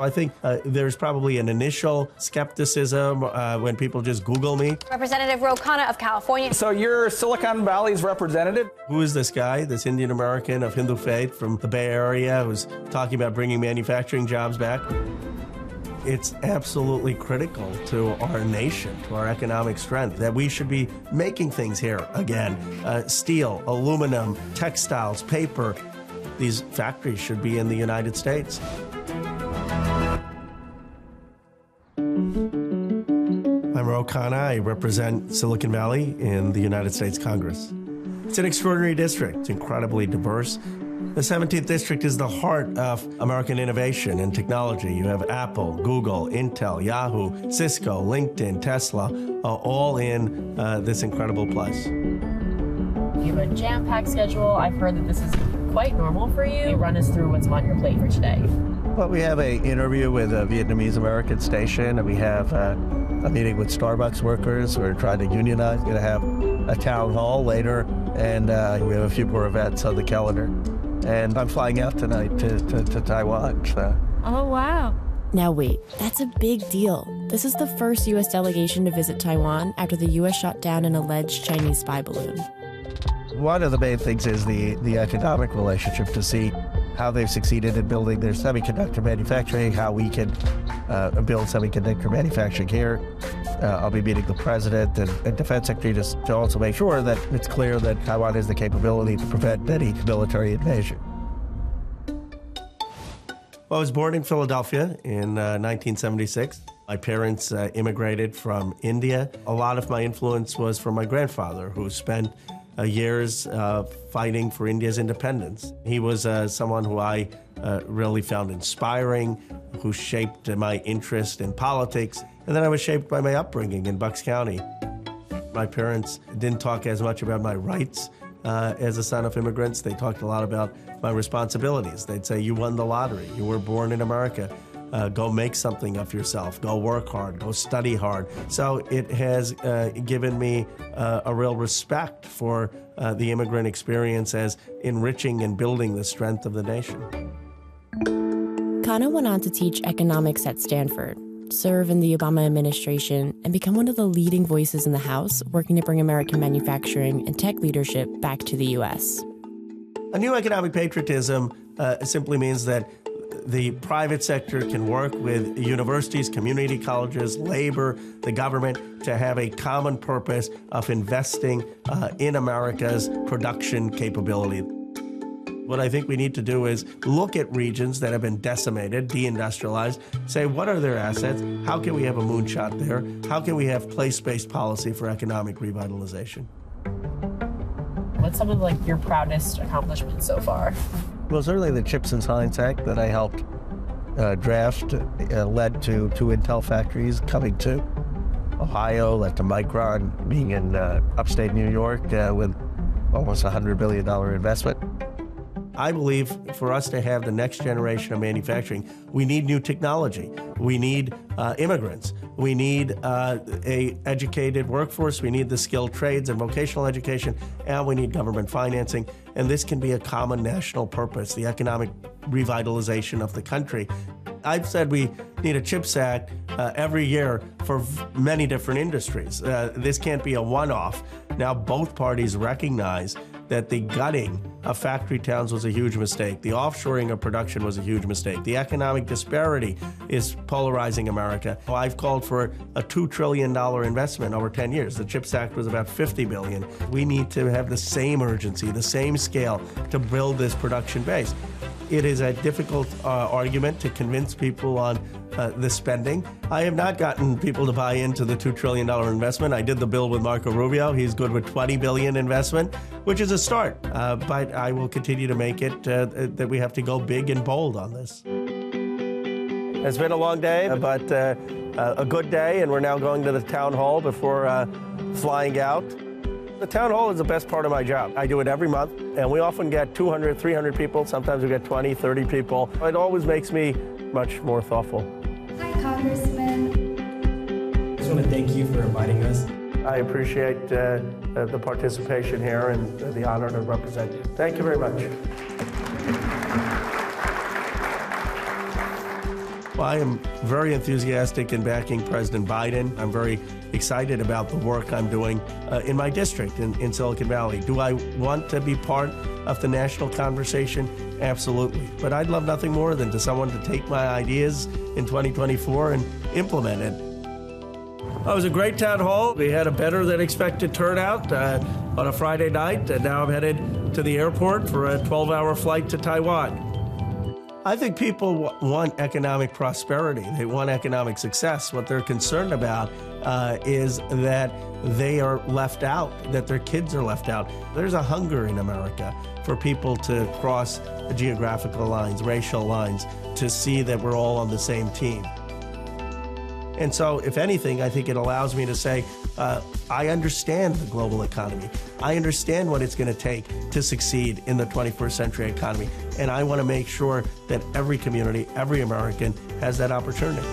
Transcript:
I think uh, there's probably an initial skepticism uh, when people just Google me. Representative Ro Khanna of California. So you're Silicon Valley's representative? Who is this guy, this Indian American of Hindu faith from the Bay Area who's talking about bringing manufacturing jobs back? It's absolutely critical to our nation, to our economic strength, that we should be making things here again. Uh, steel, aluminum, textiles, paper. These factories should be in the United States. I'm Khanna. I represent Silicon Valley in the United States Congress. It's an extraordinary district. It's incredibly diverse. The 17th district is the heart of American innovation and technology. You have Apple, Google, Intel, Yahoo, Cisco, LinkedIn, Tesla, uh, all in uh, this incredible place. You have a jam packed schedule. I've heard that this is quite normal for you. Run us through what's on your plate for today. Well, we have an interview with a Vietnamese American station, and we have uh, a meeting with Starbucks workers. We're trying to unionize. We're going to have a town hall later, and uh, we have a few more events on the calendar. And I'm flying out tonight to, to, to Taiwan. So. Oh, wow. Now, wait, that's a big deal. This is the first U.S. delegation to visit Taiwan after the U.S. shot down an alleged Chinese spy balloon. One of the main things is the, the economic relationship to see how they've succeeded in building their semiconductor manufacturing, how we can uh, build semiconductor manufacturing here. Uh, I'll be meeting the president and, and defense secretary to, to also make sure that it's clear that Taiwan has the capability to prevent any military invasion. Well, I was born in Philadelphia in uh, 1976. My parents uh, immigrated from India. A lot of my influence was from my grandfather, who spent uh, years uh, fighting for India's independence. He was uh, someone who I uh, really found inspiring, who shaped my interest in politics. And then I was shaped by my upbringing in Bucks County. My parents didn't talk as much about my rights uh, as a son of immigrants. They talked a lot about my responsibilities. They'd say, You won the lottery, you were born in America. Uh, go make something of yourself. Go work hard. Go study hard. So it has uh, given me uh, a real respect for uh, the immigrant experience as enriching and building the strength of the nation. Khanna went on to teach economics at Stanford, serve in the Obama administration, and become one of the leading voices in the House working to bring American manufacturing and tech leadership back to the U.S. A new economic patriotism uh, simply means that the private sector can work with universities, community colleges, labor, the government to have a common purpose of investing uh, in America's production capability. What I think we need to do is look at regions that have been decimated, deindustrialized, say what are their assets? How can we have a moonshot there? How can we have place based policy for economic revitalization? What's some of like your proudest accomplishments so far? Well, certainly the Chips and Science Act that I helped uh, draft uh, led to two Intel factories coming to Ohio, led to Micron being in uh, upstate New York uh, with almost a $100 billion investment. I believe for us to have the next generation of manufacturing, we need new technology. We need uh, immigrants. We need uh, a educated workforce. We need the skilled trades and vocational education, and we need government financing. And this can be a common national purpose: the economic revitalization of the country. I've said we need a CHIPS Act uh, every year for many different industries. Uh, this can't be a one-off. Now both parties recognize that the gutting of factory towns was a huge mistake. The offshoring of production was a huge mistake. The economic disparity is polarizing America. I've called for a $2 trillion investment over 10 years. The CHIPS Act was about 50 billion. We need to have the same urgency, the same scale to build this production base. It is a difficult uh, argument to convince people on uh, the spending. I have not gotten people to buy into the $2 trillion investment. I did the bill with Marco Rubio. He's good with 20 billion investment, which is a start. Uh, but I will continue to make it uh, that we have to go big and bold on this. It's been a long day, but uh, a good day, and we're now going to the town hall before uh, flying out. The town hall is the best part of my job. I do it every month, and we often get 200, 300 people. Sometimes we get 20, 30 people. It always makes me much more thoughtful. Hi, Congressman. I just want to thank you for inviting us. I appreciate uh, the participation here and the honor to represent you. Thank you very much. Well, I am very enthusiastic in backing President Biden. I'm very excited about the work I'm doing uh, in my district in, in Silicon Valley. Do I want to be part of the national conversation? Absolutely. But I'd love nothing more than to someone to take my ideas in 2024 and implement it. Oh, it was a great town hall. We had a better than expected turnout uh, on a Friday night, and now I'm headed to the airport for a 12 hour flight to Taiwan. I think people want economic prosperity. They want economic success. What they're concerned about uh, is that they are left out, that their kids are left out. There's a hunger in America for people to cross geographical lines, racial lines, to see that we're all on the same team. And so, if anything, I think it allows me to say, uh, I understand the global economy. I understand what it's going to take to succeed in the 21st century economy. And I want to make sure that every community, every American has that opportunity.